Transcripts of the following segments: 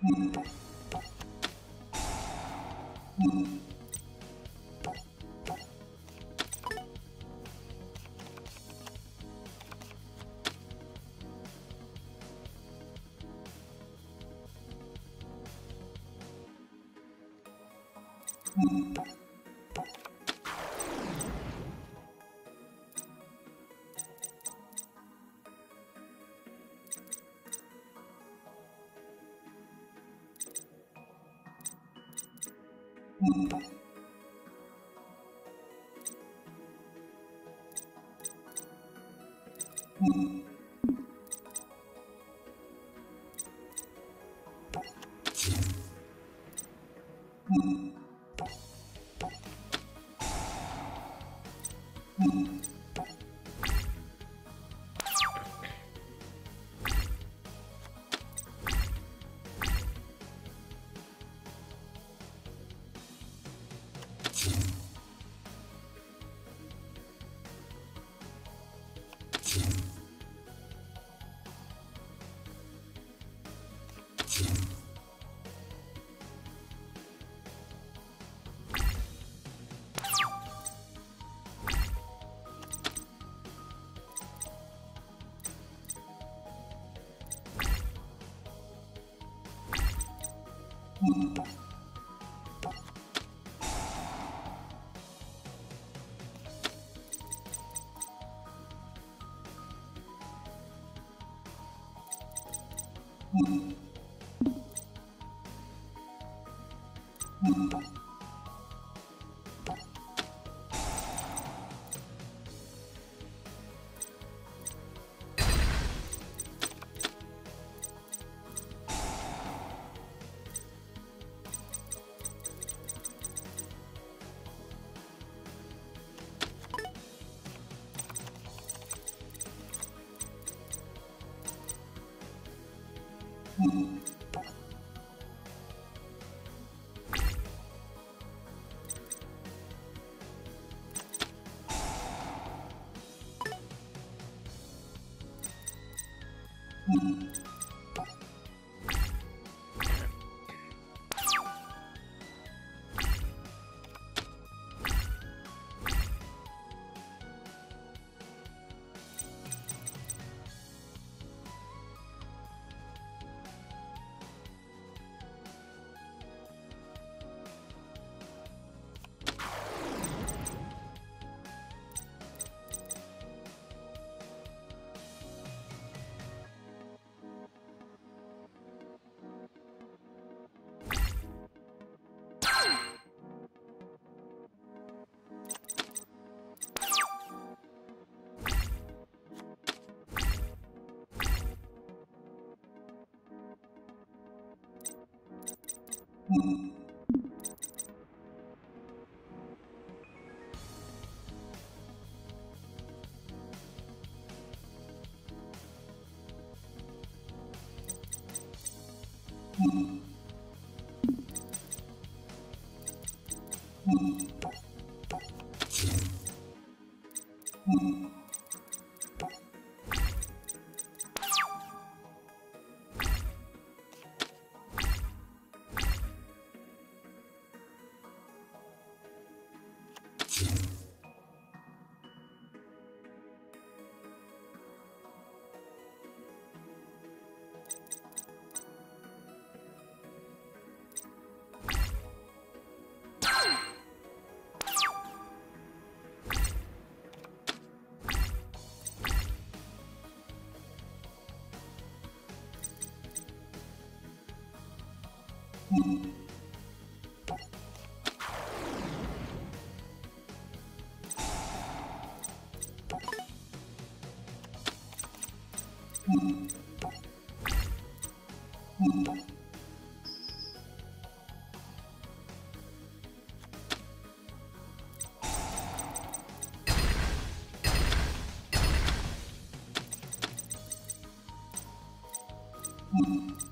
Thank you. Mm-hmm. Mm-hmm. Thank mm -hmm. you. Thank mm -hmm. you.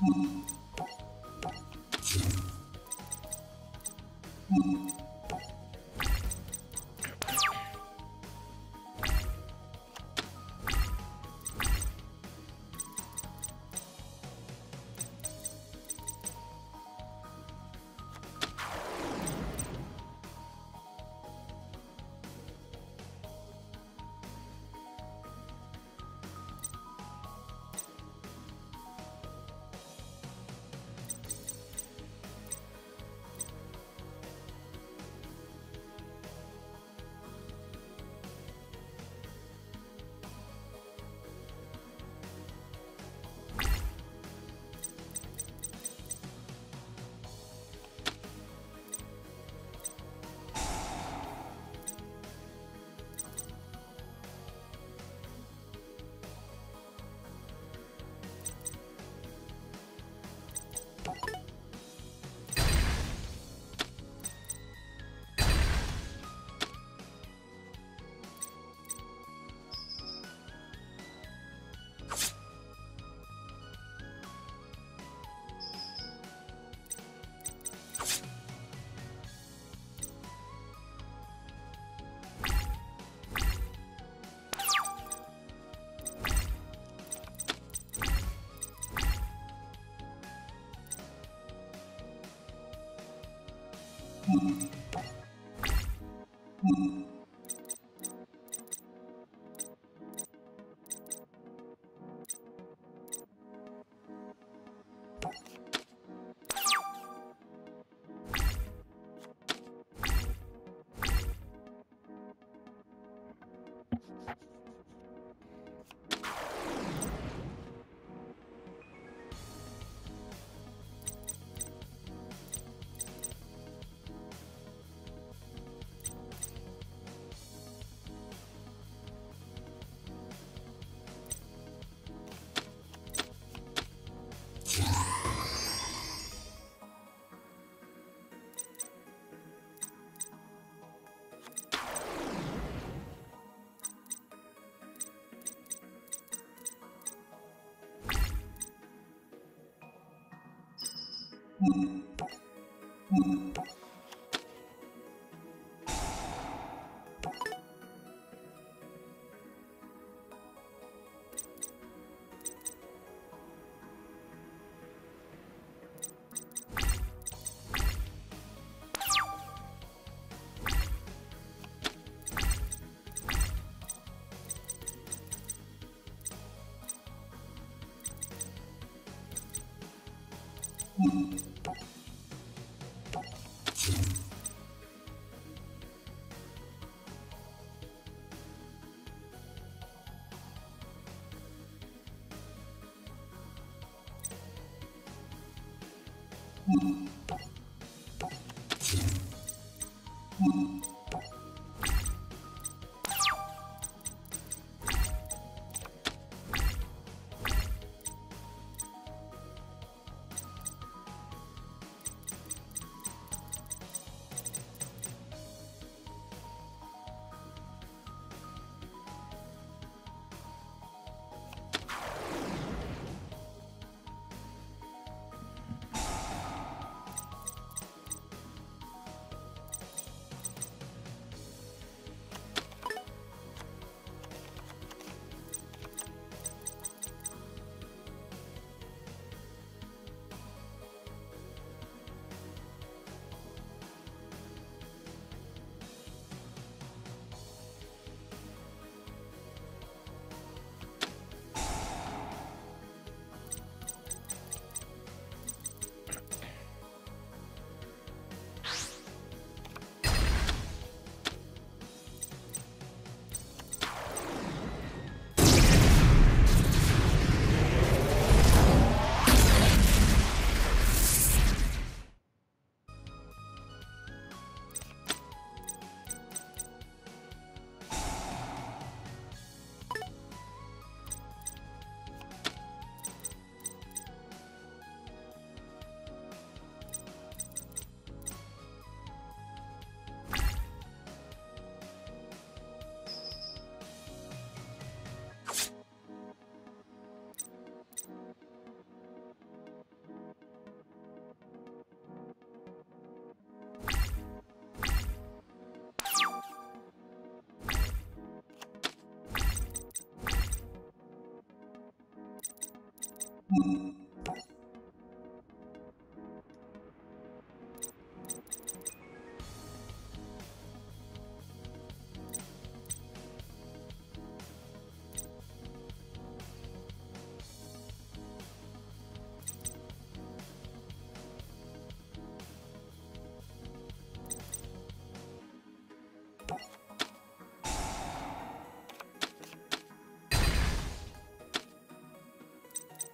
Thank you. Bye.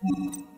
Música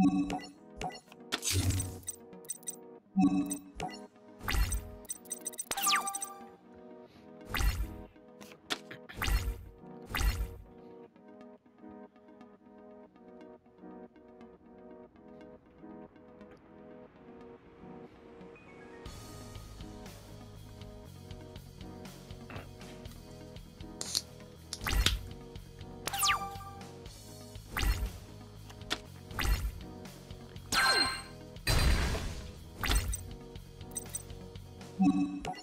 Thank you. Mm-hmm.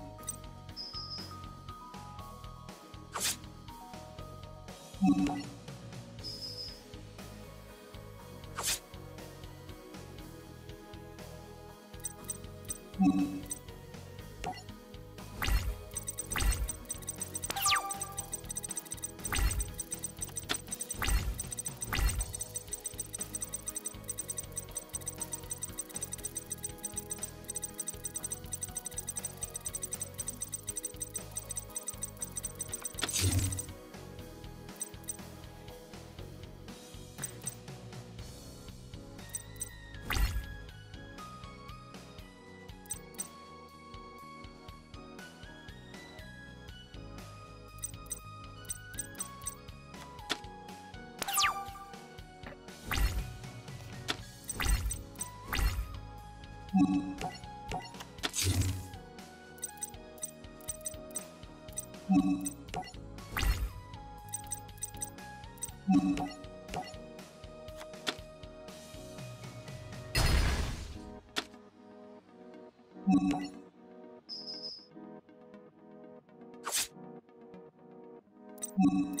Thank you.